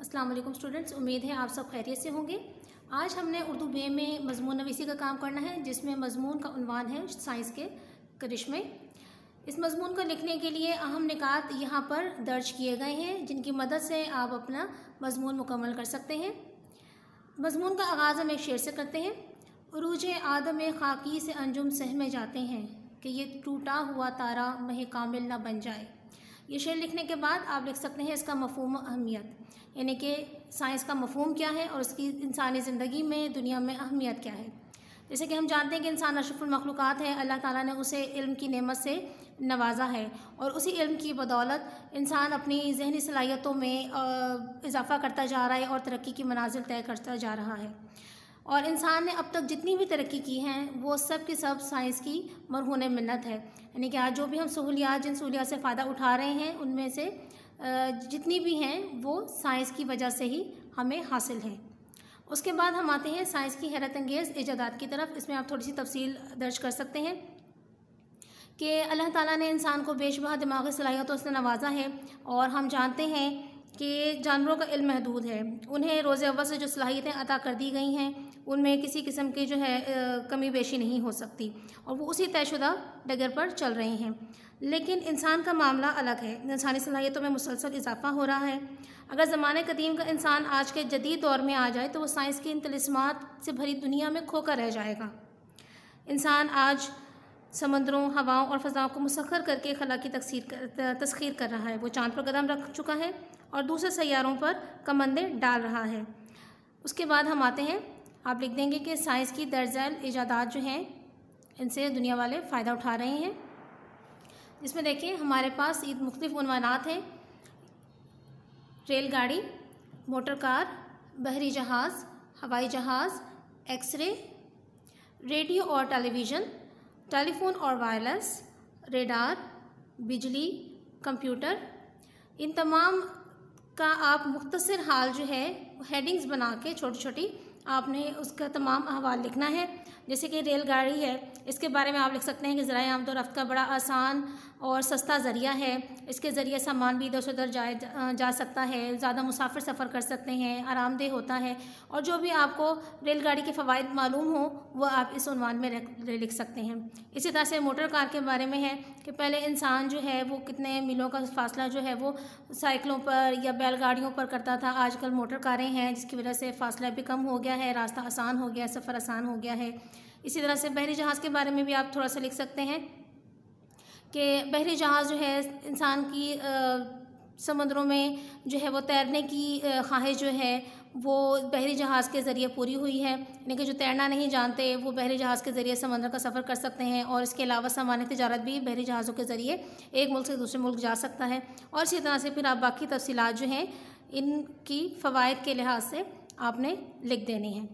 अस्सलाम वालेकुम स्टूडेंट्स, उम्मीद है आप सब खैरियत से होंगे। आज हमने उर्दू बे में मजमून नवीसी का काम करना है, जिसमें मजमून का उनवान है साइंस के करिश्मे। इस मजमून को लिखने के लिए अहम निकात यहाँ पर दर्ज किए गए हैं, जिनकी मदद से आप अपना मजमून मुकम्मल कर सकते हैं। मजमून का आगाज़ हम एक शेर से करते हैं। उरूज आदम खाकी से अंजुम सह में जाते हैं कि ये टूटा हुआ तारा मह कामिल ना बन जाए। ये शेर लिखने के बाद आप लिख सकते हैं इसका मफहम अहमियत, यानी कि साइंस का मफहम क्या है और उसकी इंसानी ज़िंदगी में, दुनिया में अहमियत क्या है। जैसे कि हम जानते हैं कि इंसान अशरफुलमखलूक़ात है, अल्लाह ताला ने उसे इल्म की नेमत से नवाजा है और उसी इल्म की बदौलत इंसान अपनी जहनी सलाहियतों में इजाफ़ा करता जा रहा है और तरक्की की मनाजिल तय करता जा रहा है। और इंसान ने अब तक जितनी भी तरक्की की हैं, वो सब की सब साइंस की मरहून मिन्नत है। यानी कि आज जो भी हम सहूलियात, जिन सहूलियात से फ़ायदा उठा रहे हैं, उनमें से जितनी भी हैं, वो साइंस की वजह से ही हमें हासिल है। उसके बाद हम आते हैं साइंस की हैरत अंगेज़ ईजादात की तरफ़। इसमें आप थोड़ी सी तफसील दर्ज कर सकते हैं कि अल्लाह ताला ने इंसान को बेशबा दिमागी सलाहियतों से नवाजा है और हम जानते हैं कि जानवरों का इल्म महदूद है। उन्हें रोज़ अव्वल से जो सलाहियतें अदा कर दी गई हैं, उनमें किसी किस्म की जो है कमी बेशी नहीं हो सकती और वो उसी तयशुदा डगर पर चल रहे हैं। लेकिन इंसान का मामला अलग है। इंसानी सलाहियतों में मुसलसल इजाफा हो रहा है। अगर ज़माने कदीम का इंसान आज के जदीद दौर में आ जाए तो वो साइंस की इन तलिस्मात से भरी दुनिया में खोकर रह जाएगा। इंसान आज समंदरों, हवाओं और फ़जाओं को मुसखर करके खला की तस्खीर कर तस्खीर कर रहा है। वो चाँद पर कदम रख चुका है और दूसरे सैारों पर कमंदे डाल रहा है। उसके बाद हम आते हैं। आप लिख देंगे कि साइंस की दर्जैल ईजादात जो हैं, इनसे दुनिया वाले फ़ायदा उठा रहे हैं। जिसमें देखिए, हमारे पास ईद मुख्तफ हैं। रेलगाड़ी, मोटर कार, बहरी जहाज़, हवाई जहाज़, एक्सरे, रेडियो और टेलीविज़न, टेलीफोन और वायरलेस, रेडार, बिजली, कंप्यूटर, इन तमाम का आप मुख्तर हाल जो है हेडिंग्स बना के छोटी छोटी आपने उसका तमाम अहवाल लिखना है। जैसे कि रेलगाड़ी है इसके बारे में आप लिख सकते हैं कि ज़रा आमद रफ्त का बड़ा आसान और सस्ता ज़रिया है। इसके ज़रिए सामान भी इधर से उधर जाए जा, सकता है ज़्यादा मुसाफिर सफ़र कर सकते हैं आरामदेह होता है। और जो भी आपको रेलगाड़ी के फ़वाद मालूम हो वो आप इस उनवान में लिख सकते हैं। इसी तरह से मोटर कार के बारे में है कि पहले इंसान जो है वो कितने मीलों का फासला जो है वो साइकिलों पर या बैलगाड़ियों पर करता था। आजकल मोटर कारें हैं जिसकी वजह से फासला भी कम हो गया है रास्ता आसान हो गया सफ़र आसान हो गया है। इसी तरह से बहरी जहाज़ के बारे में भी आप थोड़ा सा लिख सकते हैं कि बहरी जहाज़ जो है, इंसान की समुद्रों में जो है, वो तैरने की ख्वाहिश जो है, वो बहरी जहाज़ के ज़रिए पूरी हुई है। यानी कि जो तैरना नहीं जानते, वो बहरी जहाज़ के ज़रिए समंदर का सफ़र कर सकते हैं और इसके अलावा सामान्य तजारत भी बहरी जहाज़ों के ज़रिए एक मुल्क से दूसरे मुल्क जा सकता है। और इसी तरह से फिर आप बाकी तफसीत जो हैं, इनकी फ़वाद के लिहाज से आपने लिख देनी है।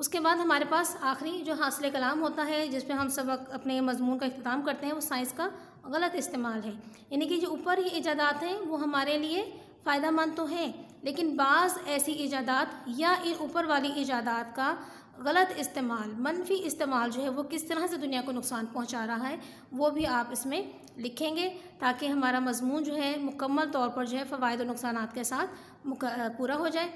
उसके बाद हमारे पास आखिरी जो हासिल कलाम होता है, जिस पर हम सबक अपने मजमून का अख्ताम करते हैं, वो साइंस का गलत इस्तेमाल है। यानी कि जो ऊपर ही ईजादात हैं, वो हमारे लिए फ़ायदा मंद तो हैं, लेकिन बाज़ ऐसी ईजादात या इन ऊपर वाली ईजादात का गलत इस्तेमाल, मनफी इस्तेमाल जो है, वो किस तरह से दुनिया को नुकसान पहुँचा रहा है, वो भी आप इसमें लिखेंगे, ताकि हमारा मजमून जो है, मुकम्मल तौर पर जो है फ़वाद नुकसान के साथ पूरा हो जाए।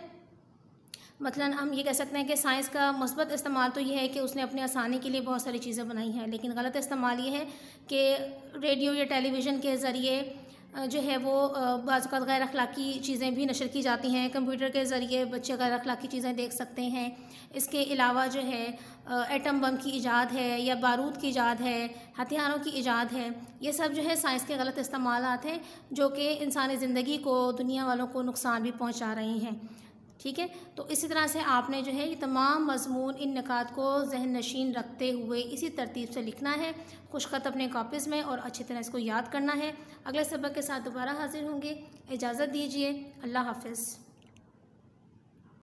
मतलब हम ये कह सकते हैं कि साइंस का मस्बत इस्तेमाल तो ये है कि उसने अपनी आसानी के लिए बहुत सारी चीज़ें बनाई हैं, लेकिन गलत इस्तेमाल ये है कि रेडियो या टेलीविज़न के ज़रिए जो है वो बाज़ गैर अखलाक़ी चीज़ें भी नशर की जाती हैं, कंप्यूटर के ज़रिए बच्चे गैर अखलाक़ी चीज़ें देख सकते हैं। इसके अलावा जो है एटम बम की ईजाद है या बारूद की ईजाद है, हथियारों की ईजाद है, ये सब जो है साइंस के गलत इस्तेमाल हैं, जो कि इंसानी ज़िंदगी को, दुनिया वालों को नुकसान भी पहुँचा रहे हैं। ठीक है? तो इसी तरह से आपने जो है ये तमाम मजमून इन निकात को जहन नशीन रखते हुए इसी तरतीब से लिखना है। खुशखत अपने कापीज़ में और अच्छी तरह इसको याद करना है। अगले सबक के साथ दोबारा हाजिर होंगे। इजाज़त दीजिए। अल्लाह हाफिज़।